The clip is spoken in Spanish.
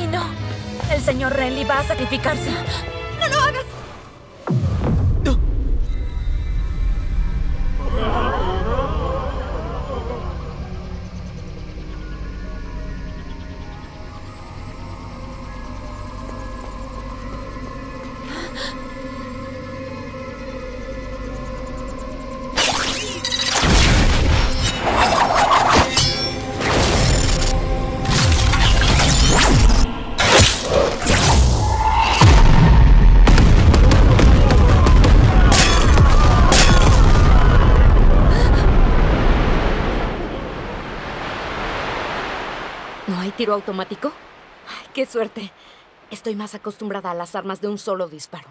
¡Ay, no! El señor Renly va a sacrificarse. ¿No hay tiro automático? Ay, qué suerte. Estoy más acostumbrada a las armas de un solo disparo.